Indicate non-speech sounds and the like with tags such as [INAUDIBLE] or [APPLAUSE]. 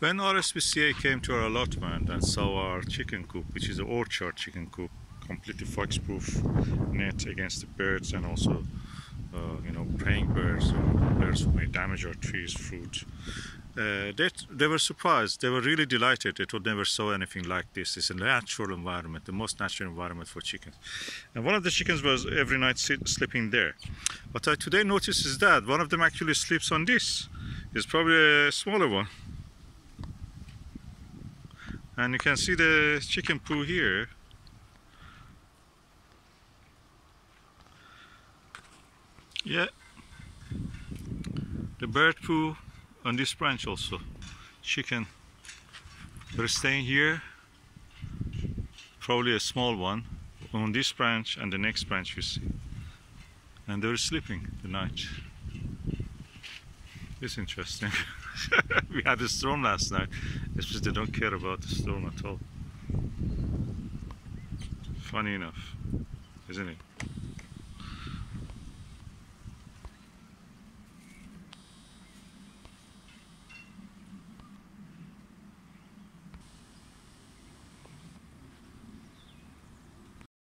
When RSPCA came to our allotment and saw our chicken coop, which is an orchard chicken coop, completely fox-proof net against the birds and also, uh, you know, preying birds or birds who may damage our trees, fruit. Uh, they, they were surprised. They were really delighted. They would never saw anything like this. It's a natural environment, the most natural environment for chickens. And one of the chickens was every night sleeping there. What I today noticed is that one of them actually sleeps on this. It's probably a smaller one and you can see the chicken poo here. Yeah. The bird poo on this branch also. Chicken they're staying here. Probably a small one on this branch and the next branch you see. And they're sleeping the night. It's interesting [LAUGHS] [LAUGHS] we had a storm last night. It's just they don't care about the storm at all. Funny enough, isn't it?